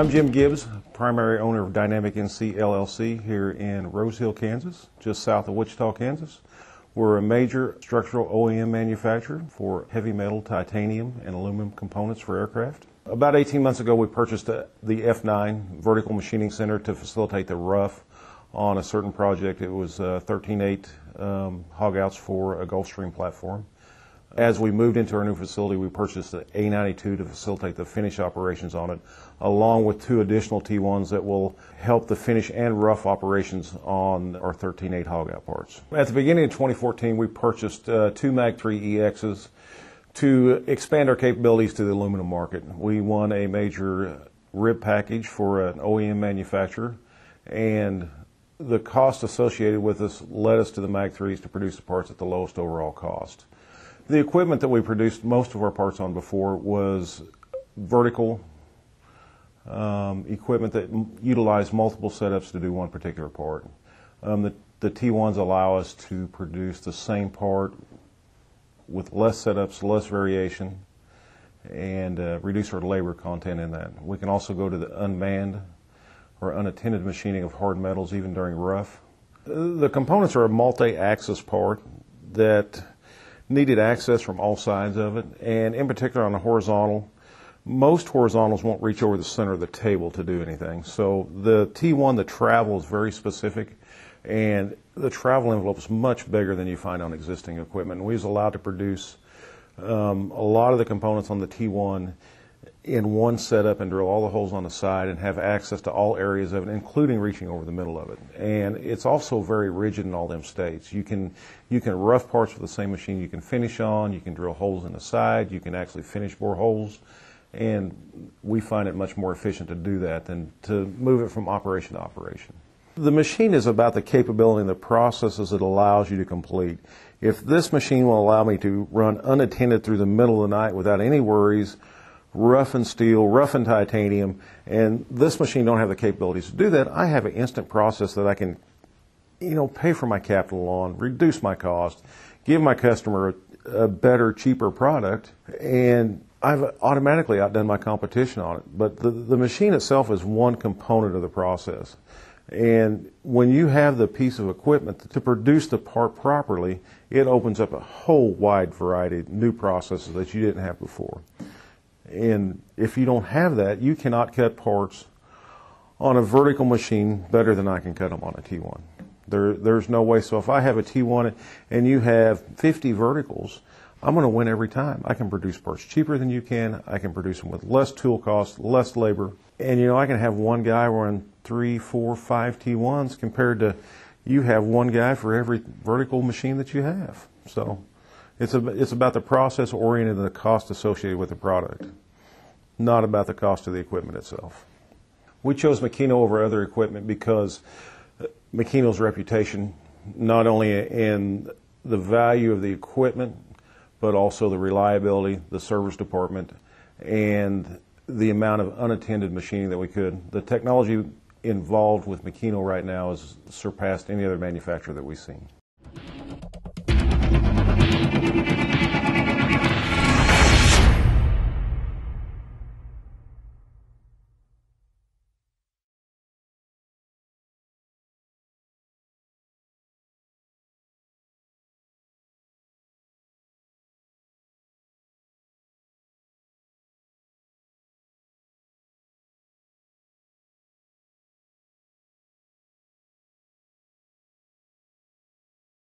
I'm Jim Gibbs, primary owner of Dynamic NC LLC here in Rose Hill, Kansas, just south of Wichita, Kansas. We're a major structural OEM manufacturer for heavy metal, titanium, and aluminum components for aircraft. About 18 months ago, we purchased the F9 vertical machining center to facilitate the rough on a certain project. It was uh, 13.8 um, hog outs for a Gulfstream platform. As we moved into our new facility, we purchased the A92 to facilitate the finish operations on it, along with two additional T1s that will help the finish and rough operations on our 13.8 hog out parts. At the beginning of 2014, we purchased uh, two Mag 3 EXs to expand our capabilities to the aluminum market. We won a major rib package for an OEM manufacturer, and the cost associated with this led us to the Mag 3s to produce the parts at the lowest overall cost. The equipment that we produced most of our parts on before was vertical um, equipment that utilized multiple setups to do one particular part. Um, the, the T1s allow us to produce the same part with less setups, less variation, and uh, reduce our labor content in that. We can also go to the unmanned or unattended machining of hard metals even during rough. The components are a multi-axis part that needed access from all sides of it, and in particular on the horizontal. Most horizontals won't reach over the center of the table to do anything. So the T1, the travel is very specific, and the travel envelope is much bigger than you find on existing equipment. We was allowed to produce um, a lot of the components on the T1 in one setup and drill all the holes on the side and have access to all areas of it, including reaching over the middle of it. And it's also very rigid in all them states. You can you can rough parts with the same machine you can finish on, you can drill holes in the side, you can actually finish bore holes, and we find it much more efficient to do that than to move it from operation to operation. The machine is about the capability and the processes it allows you to complete. If this machine will allow me to run unattended through the middle of the night without any worries, rough and steel, rough and titanium, and this machine don't have the capabilities to do that. I have an instant process that I can, you know, pay for my capital on, reduce my cost, give my customer a, a better, cheaper product, and I've automatically outdone my competition on it. But the, the machine itself is one component of the process. And when you have the piece of equipment to produce the part properly, it opens up a whole wide variety of new processes that you didn't have before. And if you don't have that, you cannot cut parts on a vertical machine better than I can cut them on a T1. There, there's no way. So if I have a T1 and you have 50 verticals, I'm going to win every time. I can produce parts cheaper than you can. I can produce them with less tool cost, less labor. And you know, I can have one guy run three, four, five T1s compared to you have one guy for every vertical machine that you have. So it's, a, it's about the process oriented and the cost associated with the product, not about the cost of the equipment itself. We chose Makino over other equipment because Makino's reputation, not only in the value of the equipment, but also the reliability, the service department, and the amount of unattended machining that we could. The technology involved with Makino right now has surpassed any other manufacturer that we've seen.